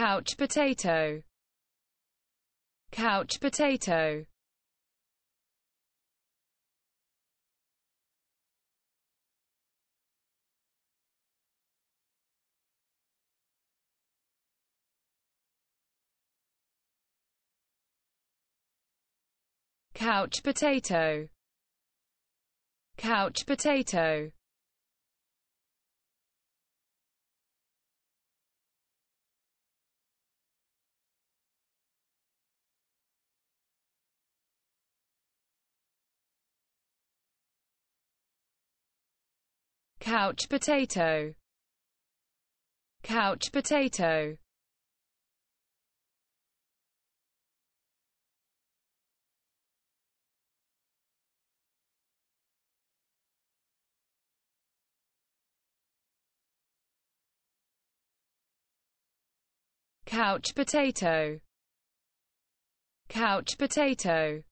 couch potato. Couch potato. Couch potato. Couch potato couch potato. Couch potato. Couch potato. Couch potato